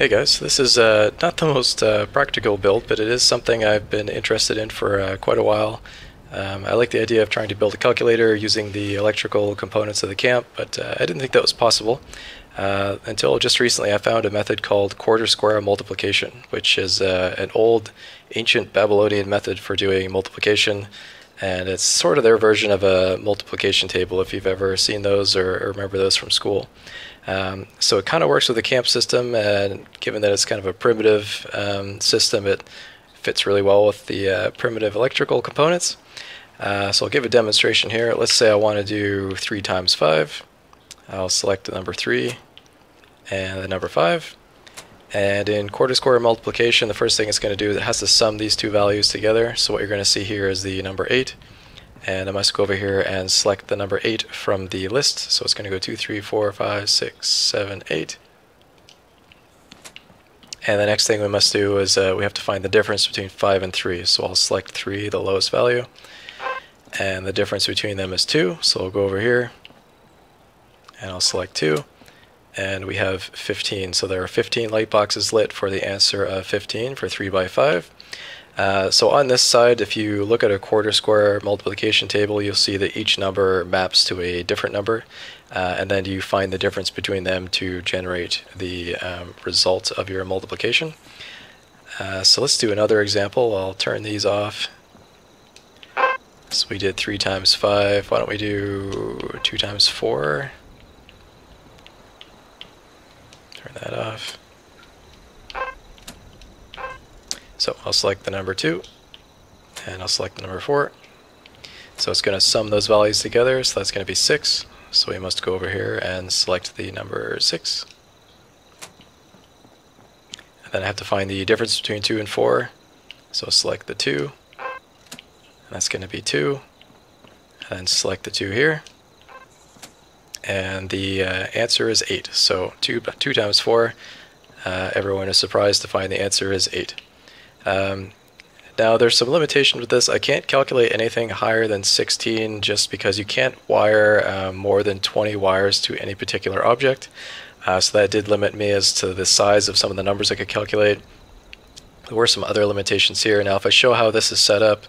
Hey guys, this is uh, not the most uh, practical build, but it is something I've been interested in for uh, quite a while. Um, I like the idea of trying to build a calculator using the electrical components of the camp, but uh, I didn't think that was possible uh, until just recently I found a method called quarter square multiplication, which is uh, an old ancient Babylonian method for doing multiplication, and it's sort of their version of a multiplication table if you've ever seen those or, or remember those from school. Um, so it kind of works with the camp system, and given that it's kind of a primitive um, system, it fits really well with the uh, primitive electrical components. Uh, so I'll give a demonstration here. Let's say I want to do 3 times 5. I'll select the number 3 and the number 5. And in quarter square multiplication, the first thing it's going to do it has to sum these two values together. So what you're going to see here is the number 8 and I must go over here and select the number 8 from the list. So it's going to go 2, 3, 4, 5, 6, 7, 8. And the next thing we must do is uh, we have to find the difference between 5 and 3. So I'll select 3, the lowest value. And the difference between them is 2. So I'll go over here and I'll select 2. And we have 15. So there are 15 light boxes lit for the answer of 15 for 3 by 5. Uh, so on this side, if you look at a quarter square multiplication table, you'll see that each number maps to a different number, uh, and then you find the difference between them to generate the um, result of your multiplication. Uh, so let's do another example. I'll turn these off. So we did 3 times 5. Why don't we do 2 times 4? Turn that off. So I'll select the number 2, and I'll select the number 4. So it's going to sum those values together, so that's going to be 6. So we must go over here and select the number 6. And then I have to find the difference between 2 and 4. So select the 2, and that's going to be 2. And then select the 2 here. And the uh, answer is 8. So 2, two times 4, uh, everyone is surprised to find the answer is 8. Um, now there's some limitation with this. I can't calculate anything higher than 16 just because you can't wire um, more than 20 wires to any particular object. Uh, so that did limit me as to the size of some of the numbers I could calculate. There were some other limitations here. Now if I show how this is set up,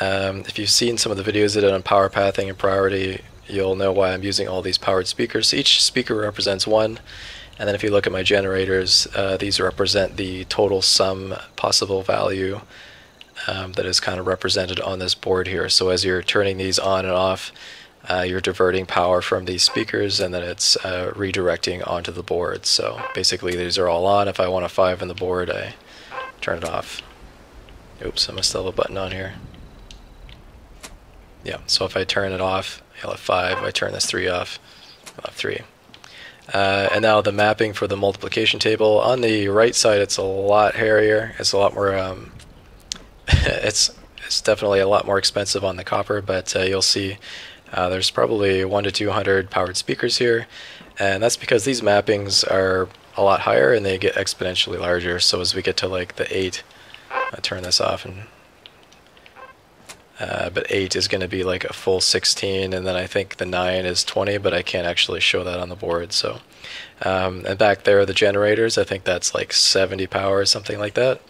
um, if you've seen some of the videos I did on power pathing and priority, you'll know why I'm using all these powered speakers. Each speaker represents one. And then if you look at my generators, uh, these represent the total sum possible value um, that is kind of represented on this board here. So as you're turning these on and off, uh, you're diverting power from these speakers and then it's uh, redirecting onto the board. So basically these are all on. If I want a 5 in the board, I turn it off. Oops, I must have a button on here. Yeah, so if I turn it off, I'll have 5. If I turn this 3 off, I'll have 3. Uh, and now the mapping for the multiplication table. On the right side, it's a lot hairier. It's a lot more, um, it's, it's definitely a lot more expensive on the copper, but uh, you'll see uh, there's probably 1 to 200 powered speakers here. And that's because these mappings are a lot higher and they get exponentially larger. So as we get to like the 8, I turn this off and uh, but 8 is going to be like a full 16, and then I think the 9 is 20, but I can't actually show that on the board. So, um, And back there are the generators. I think that's like 70 power, or something like that.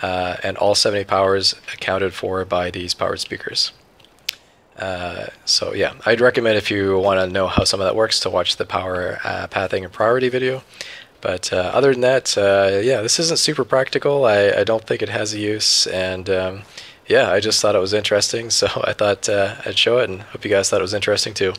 Uh, and all 70 powers accounted for by these powered speakers. Uh, so yeah, I'd recommend if you want to know how some of that works to watch the power uh, pathing and priority video. But uh, other than that, yeah, this isn't super practical. I, I, don't think it has a use, and um, yeah, I just thought it was interesting, so I thought uh, I'd show it and hope you guys thought it was interesting too.